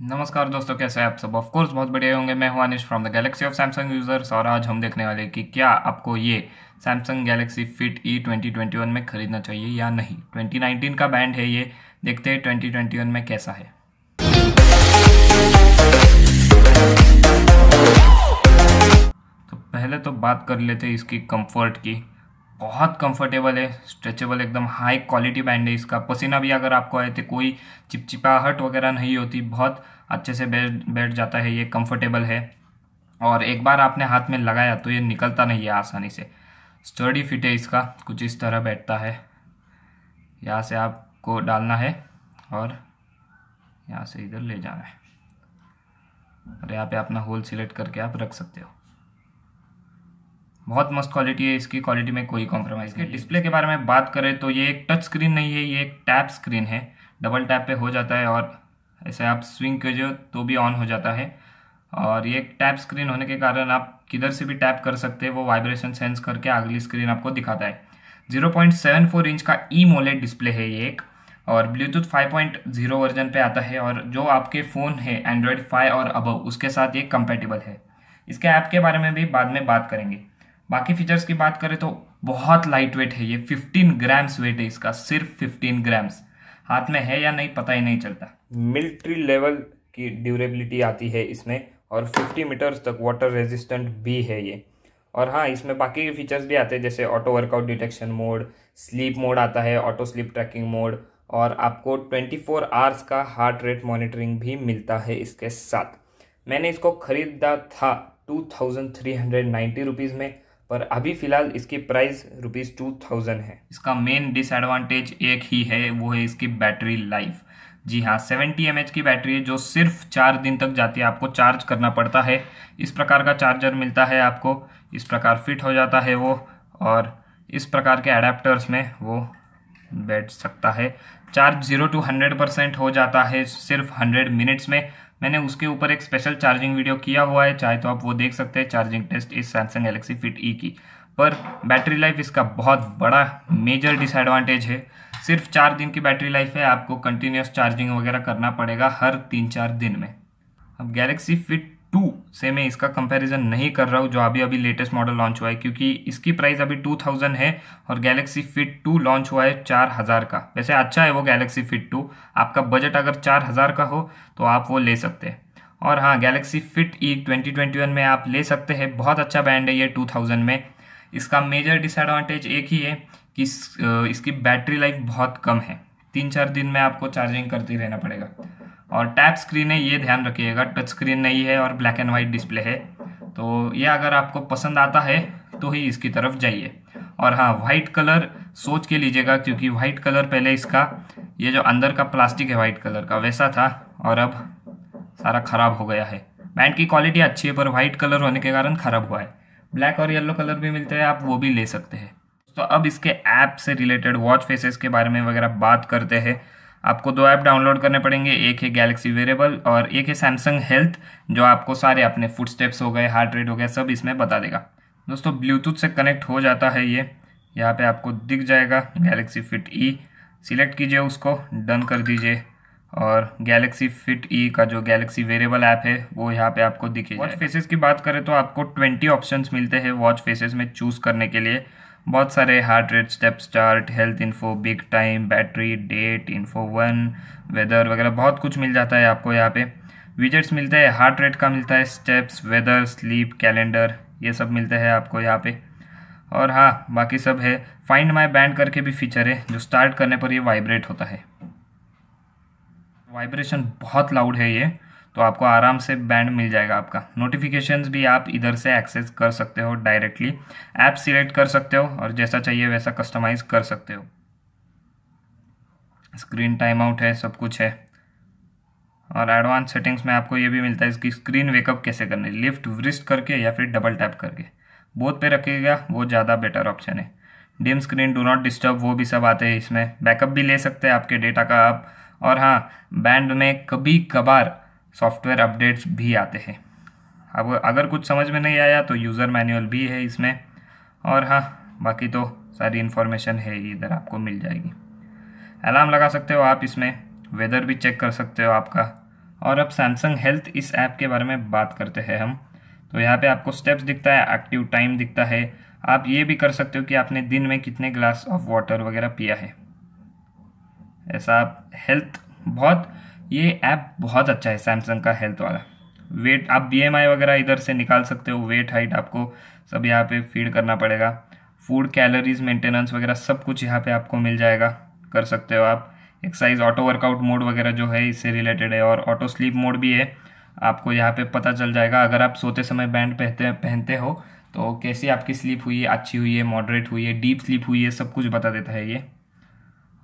नमस्कार दोस्तों, कैसे हैं आप सब? ऑफ़ कोर्स बहुत बढ़िया होंगे। मैं हूँ Anish from the Galaxy of Samsung users और आज हम देखने वाले कि क्या आपको ये सैमसंग गैलेक्सी फिट ई 2021 में खरीदना चाहिए या नहीं। 2019 का बैंड है ये। देखते हैं 2021 में कैसा है। तो पहले तो बात कर लेते इसकी कंफर्ट की। बहुत कंफर्टेबल है स्ट्रेचेबल एकदम हाई क्वालिटी बैंड है इसका। पसीना भी अगर आपको आए तो कोई चिपचिपाहट वगैरह नहीं होती, बहुत अच्छे से बैठ बैठ जाता है, ये कंफर्टेबल है। और एक बार आपने हाथ में लगाया तो ये निकलता नहीं है आसानी से। स्टडी फिट है इसका, कुछ इस तरह बैठता है। यहाँ से आपको डालना है और यहाँ से इधर ले जाना है। और यहाँ पे अपना होल सिलेक्ट करके आप रख सकते हो। बहुत मस्त क्वालिटी है इसकी क्वालिटी में कोई कॉम्प्रोमाइज़ नहीं डिस्प्ले के बारे में बात करें तो ये एक टच स्क्रीन नहीं है ये एक टैप स्क्रीन है। डबल टैप पे हो जाता है और ऐसे आप स्विंग कीजिए तो भी ऑन हो जाता है। और ये एक टैप स्क्रीन होने के कारण आप किधर से भी टैप कर सकते हैं वो वाइब्रेशन सेंस करके अगली स्क्रीन आपको दिखाता है। 0.74 इंच का ई मोलेट डिस्प्ले है ये एक और ब्लूटूथ 5.0 वर्जन पे आता है और जो आपके फ़ोन है एंड्रॉयड 5 और अबव उसके साथ ये कंपेटेबल है। इसके ऐप के बारे में भी बाद में बात करेंगे। बाकी फीचर्स की बात करें तो बहुत लाइट वेट है ये 15 ग्राम्स वेट है इसका, सिर्फ़ 15 ग्राम्स हाथ में है या नहीं, पता ही नहीं चलता। मिलिट्री लेवल की ड्यूरेबिलिटी आती है इसमें और 50 मीटर्स तक वाटर रेजिस्टेंट भी है ये। और हाँ इसमें बाकी के फीचर्स भी आते हैं, जैसे auto workout detection mode sleep mode आता है ऑटो स्लीप ट्रैकिंग मोड और आपको 24 फोर आवर्स का हार्ट रेट मॉनिटरिंग भी मिलता है इसके साथ। मैंने इसको खरीदा था two thousand three hundred ninety rupees में पर अभी फ़िलहाल इसकी प्राइस रुपीज़ टू थाउज़ेंड है। इसका मेन डिसएडवांटेज एक ही है, वो है इसकी बैटरी लाइफ जी हाँ सेवेंटी एमएच की बैटरी है, जो सिर्फ़ चार दिन तक जाती है, आपको चार्ज करना पड़ता है। इस प्रकार का चार्जर मिलता है आपको, इस प्रकार फिट हो जाता है वो, और इस प्रकार के अडेप्टर्स में वो बैठ सकता है। Charge zero to hundred percent हो जाता है सिर्फ़ हंड्रेड मिनट्स में। मैंने उसके ऊपर एक स्पेशल चार्जिंग वीडियो किया हुआ है, चाहे तो आप वो देख सकते हैं चार्जिंग टेस्ट इस सैमसंग गैलेक्सी फिट ई की। पर बैटरी लाइफ इसका बहुत बड़ा मेजर डिसएडवांटेज है। सिर्फ़ चार दिन की बैटरी लाइफ है, आपको कंटिन्यूस चार्जिंग वगैरह करना पड़ेगा हर तीन चार दिन में। अब गैलेक्सी फिट टू से मैं इसका कंपैरिजन नहीं कर रहा हूँ, जो अभी अभी लेटेस्ट मॉडल लॉन्च हुआ है, क्योंकि इसकी प्राइस अभी टू थाउज़ेंड है और गैलेक्सी फिट टू लॉन्च हुआ है चार हज़ार का। वैसे अच्छा है वो गैलेक्सी फिट टू आपका बजट अगर चार हज़ार का हो तो आप वो ले सकते हैं। और हाँ Galaxy Fit E twenty twenty one में आप ले सकते हैं। बहुत अच्छा बैंड है ये टू थाउज़ेंड में। इसका मेजर डिसएडवांटेज एक ही है कि इसकी बैटरी लाइफ बहुत कम है। तीन चार दिन में आपको चार्जिंग करते रहना पड़ेगा। और टैप स्क्रीन है, ये ध्यान रखिएगा, टच स्क्रीन नहीं है और ब्लैक एंड वाइट डिस्प्ले है। तो ये अगर आपको पसंद आता है तो ही इसकी तरफ़ जाइए। और हाँ वाइट कलर सोच के लीजिएगा, क्योंकि वाइट कलर पहले इसका, ये जो अंदर का प्लास्टिक है वाइट कलर का, वैसा था और अब सारा खराब हो गया है। बैंड की क्वालिटी अच्छी है, पर वाइट कलर होने के कारण खराब हुआ है। ब्लैक और येलो कलर भी मिलते हैं, आप वो भी ले सकते हैं। तो अब इसके ऐप से रिलेटेड वॉच फेसेस के बारे में वगैरह बात करते हैं आपको दो ऐप डाउनलोड करने पड़ेंगे एक है गैलेक्सी वेरेबल और एक है सैमसंग हेल्थ जो आपको सारे अपने फुट स्टेप्स हो गए हार्ट रेट हो गया सब इसमें बता देगा। दोस्तों ब्लूटूथ से कनेक्ट हो जाता है ये। यहाँ पे आपको दिख जाएगा गैलेक्सी फिट ई सिलेक्ट कीजिए उसको डन कर दीजिए। और गैलेक्सी फिट ई का जो गैलेक्सी वेरेबल ऐप है वो यहाँ पे आपको दिखे वॉच फेसेस की बात करें तो आपको ट्वेंटी ऑप्शंस मिलते हैं वॉच फेसेस में चूज़ करने के लिए। बहुत सारे heart rate step start health info big time battery date info one weather वगैरह बहुत कुछ मिल जाता है आपको यहाँ पे। विजेट्स मिलते हैं हार्ट रेट का मिलता है स्टेप्स वेदर स्लीप कैलेंडर ये सब मिलते हैं आपको यहाँ पे। और हाँ बाकी सब है। फाइंड माई बैंड करके भी फीचर है, जो स्टार्ट करने पर ये वाइब्रेट होता है। वाइब्रेशन बहुत लाउड है ये। तो आपको आराम से बैंड मिल जाएगा आपका। नोटिफिकेशंस भी आप इधर से एक्सेस कर सकते हो डायरेक्टली ऐप सिलेक्ट कर सकते हो और जैसा चाहिए वैसा कस्टमाइज कर सकते हो। स्क्रीन टाइम आउट है, सब कुछ है। और एडवांस सेटिंग्स में आपको ये भी मिलता है इसकी स्क्रीन वेकअप कैसे करनी? लिफ्ट व्रिस्ट करके या फिर डबल टैप करके। बोथ पे रखिएगा, वो ज़्यादा बेटर ऑप्शन है। Dim screen do not disturb वो भी सब आते हैं इसमें। बैकअप भी ले सकते हैं आपके डेटा का आप। और हाँ बैंड में कभी कभार सॉफ्टवेयर अपडेट्स भी आते हैं। अब अगर कुछ समझ में नहीं आया तो यूज़र मैनुअल भी है इसमें। और हाँ बाकी तो सारी इन्फॉर्मेशन है इधर आपको मिल जाएगी। अलार्म लगा सकते हो आप इसमें। वेदर भी चेक कर सकते हो आपका। और अब सैमसंग हेल्थ इस ऐप के बारे में बात करते हैं हम। तो यहाँ पे आपको स्टेप्स दिखता है एक्टिव टाइम दिखता है। आप ये भी कर सकते हो कि आपने दिन में कितने ग्लास ऑफ़ वाटर वगैरह पिया है। ऐसा आप हेल्थ बहुत ये ऐप बहुत अच्छा है सैमसंग का हेल्थ वाला। वेट आप बीएमआई वगैरह इधर से निकाल सकते हो वेट हाइट आपको सब यहाँ पे फ़ीड करना पड़ेगा। फ़ूड कैलोरीज मेंटेनेंस वगैरह सब कुछ यहाँ पे आपको मिल जाएगा, कर सकते हो आप। एक्सरसाइज ऑटो वर्कआउट मोड वगैरह जो है, इससे रिलेटेड है। और ऑटो स्लीप मोड भी है, आपको यहाँ पे पता चल जाएगा। अगर आप सोते समय बैंड पहनते पहनते हो तो कैसी आपकी स्लीप हुई है, अच्छी हुई है मॉडरेट हुई है डीप स्लीप हुई है, सब कुछ बता देता है ये।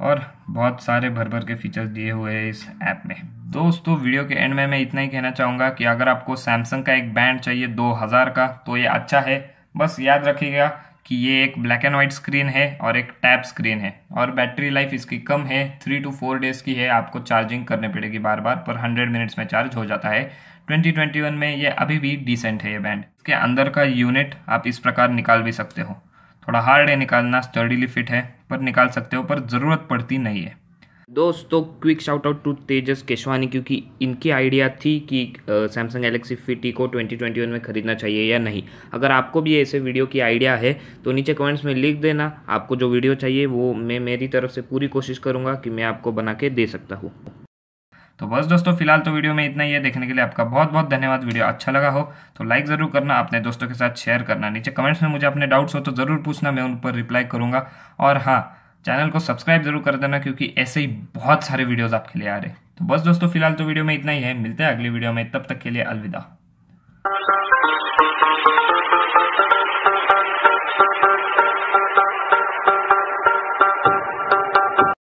और बहुत सारे भर भर के फीचर्स दिए हुए हैं इस ऐप में। दोस्तों वीडियो के एंड में मैं इतना ही कहना चाहूँगा कि अगर आपको सैमसंग का एक बैंड चाहिए दो हज़ार का तो ये अच्छा है। बस याद रखिएगा कि ये एक ब्लैक एंड वाइट स्क्रीन है और एक टैप स्क्रीन है और बैटरी लाइफ इसकी कम है थ्री टू फोर डेज़ की है, आपको चार्जिंग करनी पड़ेगी बार बार पर हंड्रेड मिनट्स में चार्ज हो जाता है। 2021 में ये अभी भी डिसेंट है ये बैंड इसके अंदर का यूनिट आप इस प्रकार निकाल भी सकते हो। थोड़ा हार्ड है निकालना स्टर्डीली फिट है। पर निकाल सकते हो, पर ज़रूरत पड़ती नहीं है। दोस्तों quick shout out to Tejas Keshwani, क्योंकि इनकी आइडिया थी कि सैमसंग गैलेक्सी फिटी को 2021 में ख़रीदना चाहिए या नहीं। अगर आपको भी ऐसे वीडियो की आइडिया है तो नीचे कमेंट्स में लिख देना। आपको जो वीडियो चाहिए, वो मैं मेरी तरफ़ से पूरी कोशिश करूँगा कि मैं आपको बना के दे सकता हूँ। तो बस दोस्तों, फ़िलहाल तो वीडियो में इतना ही है। देखने के लिए आपका बहुत बहुत धन्यवाद। वीडियो अच्छा लगा हो तो लाइक ज़रूर करना, अपने दोस्तों के साथ शेयर करना। नीचे कमेंट्स में मुझे अपने डाउट्स हो तो ज़रूर पूछना, मैं उन पर रिप्लाई करूँगा। और हाँ चैनल को सब्सक्राइब ज़रूर कर देना क्योंकि ऐसे ही बहुत सारे वीडियोज़ आपके लिए आ रहे तो बस दोस्तों, फ़िलहाल तो वीडियो में इतना ही है। मिलते हैं अगली वीडियो में। तब तक के लिए अलविदा।